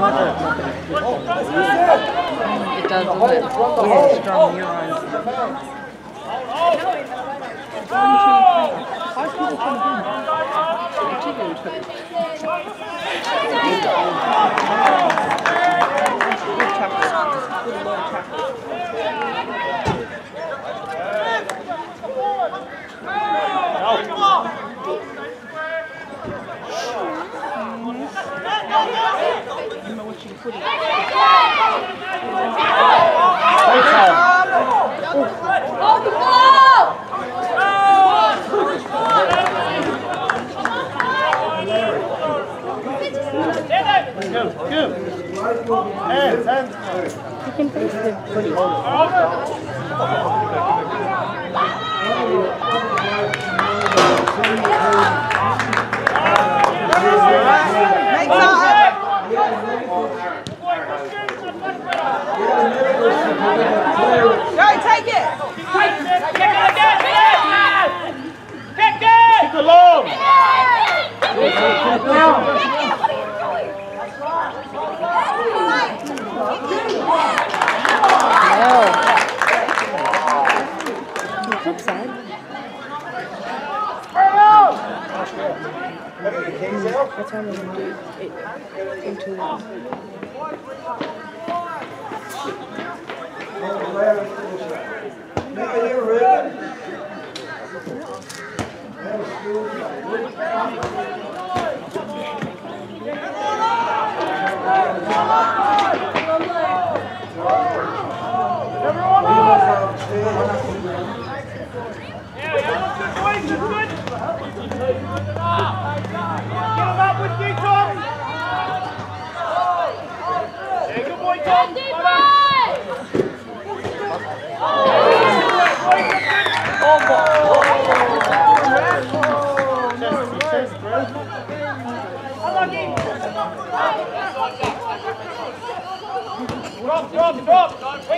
It does, doesn't it? Yeah, strong neurons. Good chocolate. Good low. What you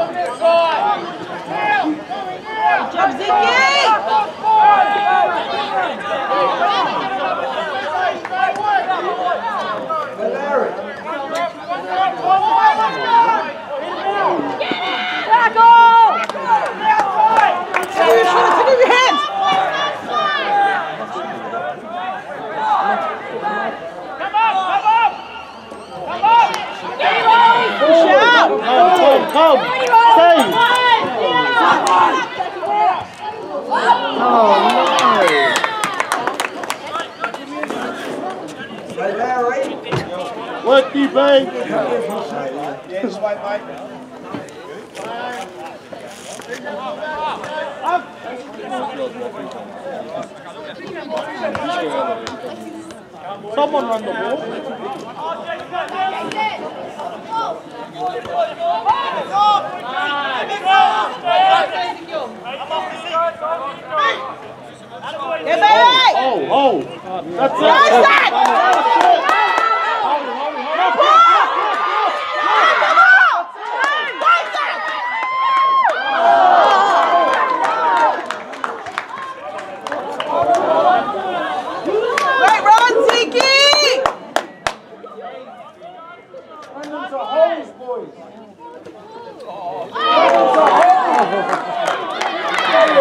Wingers, drop! Ken, drop! Come on with the red! Come on with the red! There needs to be a touchy over there. Right on this side! Job, Ziggy. Shoot, shoot, shoot, your hands. Come up, come up! Come up! Shout. Come, come, come. Stay. Work you, babe. Someone run the ball. Yeah. Oh, oh, oh. That's it. Nice Oh. that. Hold it, hold it, hold it. Right, run, Ziggy! Onions are holes, boys. It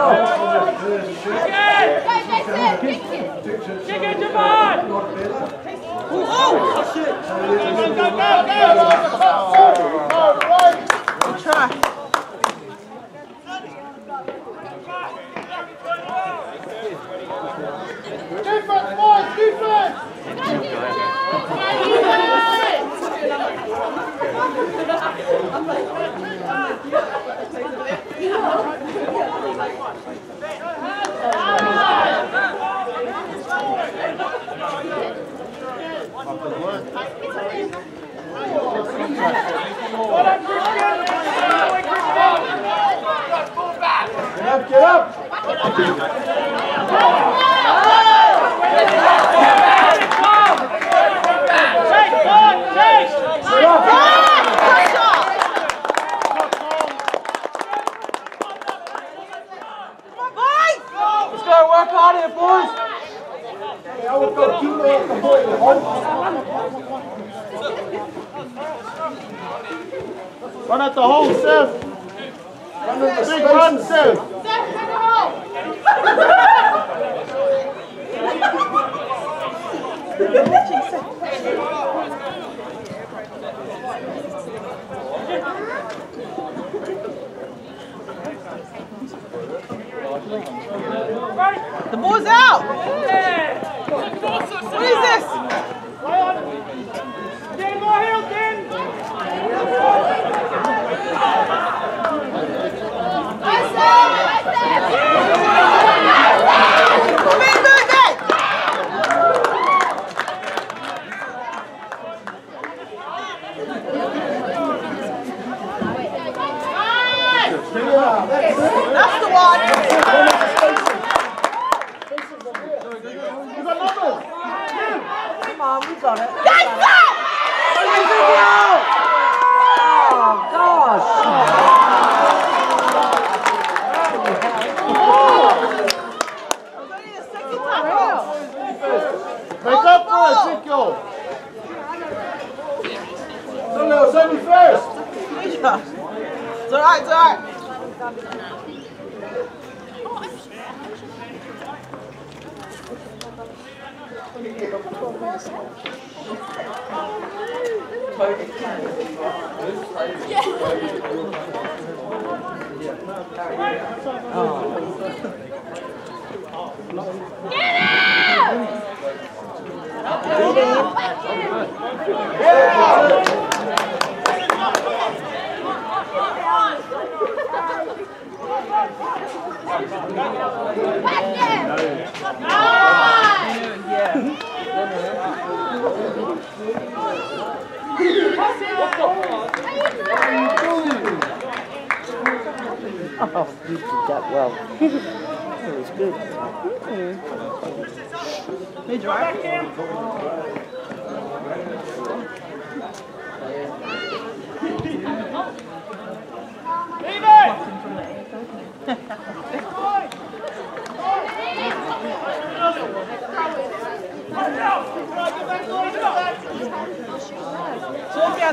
out! Chicken, Javon! Oh, oh, shit! Go, go, go, go! The ball's out! my God! Oh, you did that well. that was good. Mm -hmm. Hey, drive.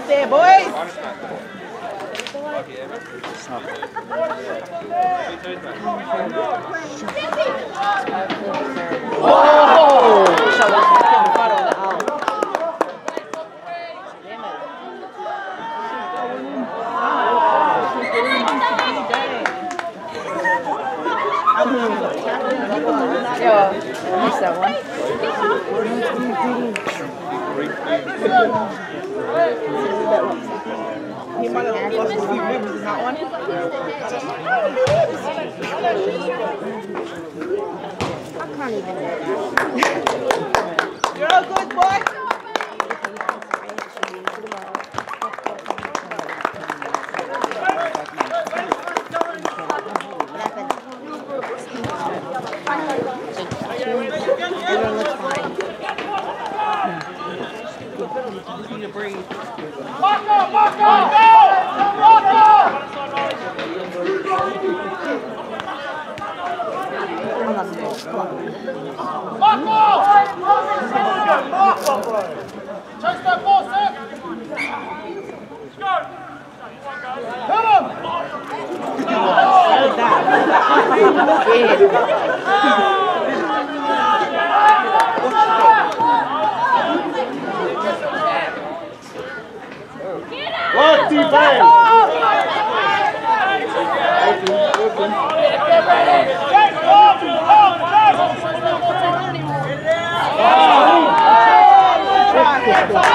out there, boys. finish that one. I can't even do that. You're a good, boy. 来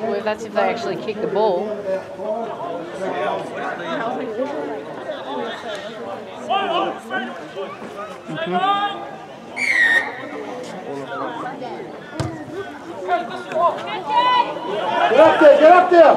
Well, that's if they actually kick the ball. Get up there, get up there.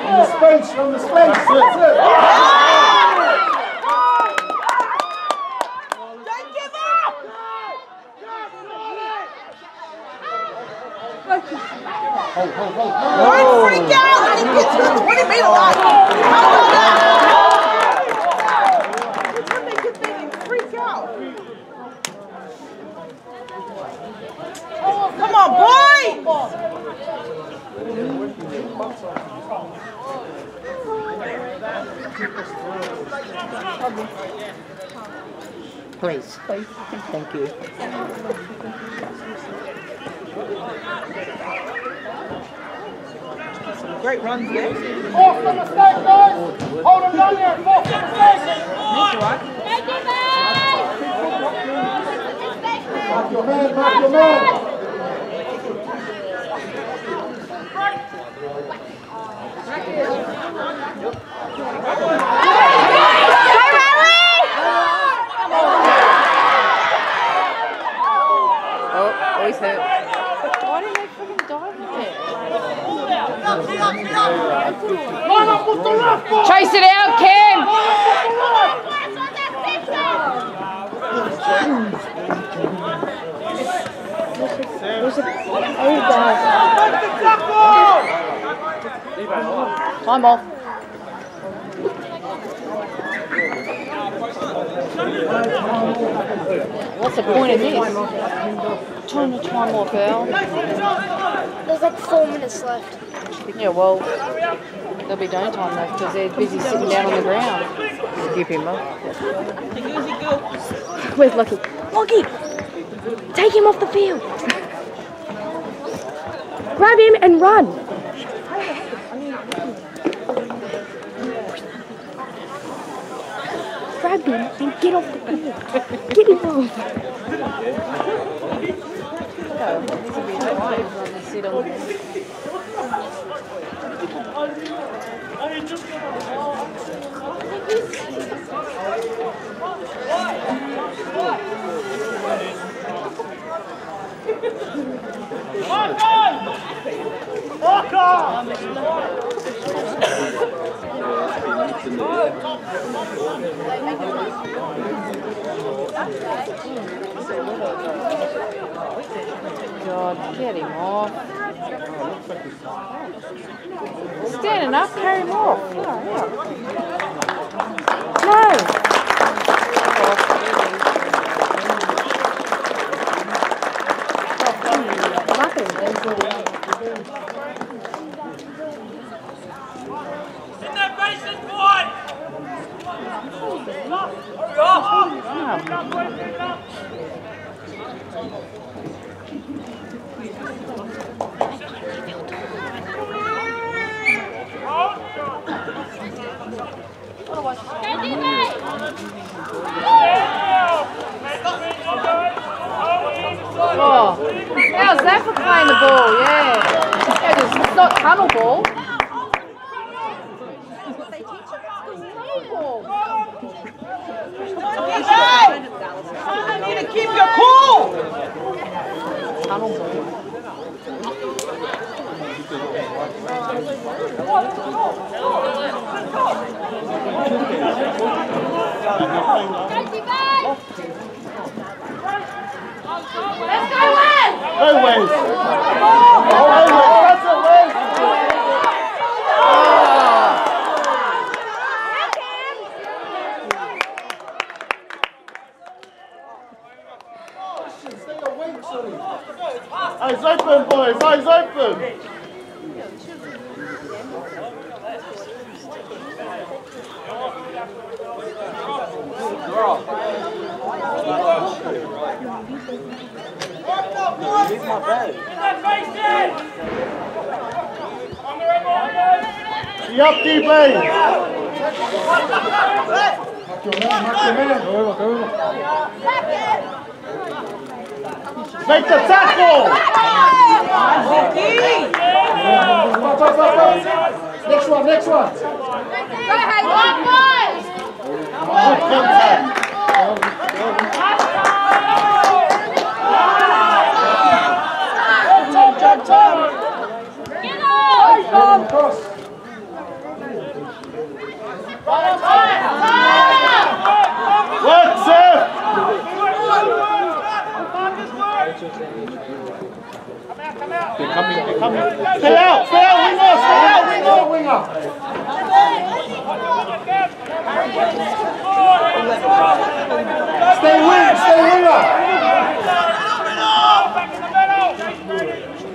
From the space, from the space. That's it. Don't give up! Don't freak out when he gets to the 20 meter line! How about that? Every time they get there, they freak out. Come on, boys! Please. Thank you. Great runs there. Fourth the mistake, guys. Hold him down there. Fourth the mistake. Mark your man, mark your man. Oh, always hurt. Why didn't Chase it out, Cam. Time off. What's the point of this? Turn the time off, Al. There's like four minutes left. Yeah, well, there'll be no time left because they're busy sitting down on the ground. Keep him up. Where's Lucky? Lucky! Take him off the field! Grab him and run! Grab him and get off the field. Get him off. Sit on God, get him off. Standing up, carry him off. Oh, no! In that basin, boy! Oh, how's that for playing the ball? Yeah. yeah 'cause it's not tunnel ball. Hey! You need to keep your cool. Tunnel ball. Go Wes. Go Wes. That's it, Wes. Eyes open, boys. Eyes open. Leave my bag. See up, D-Blade. Make the tackle. Next one, next one. Good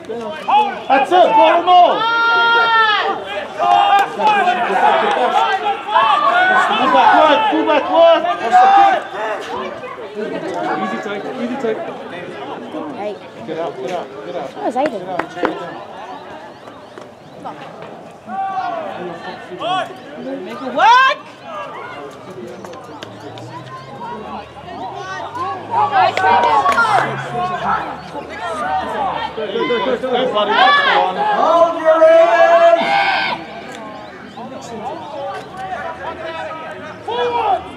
That's it, pull them all. Full back work, full back work. Easy take, easy take. Hey, Get out, get out, get out. that was Aiden. Make it work. Go, buddy, that's Hold your hands. Come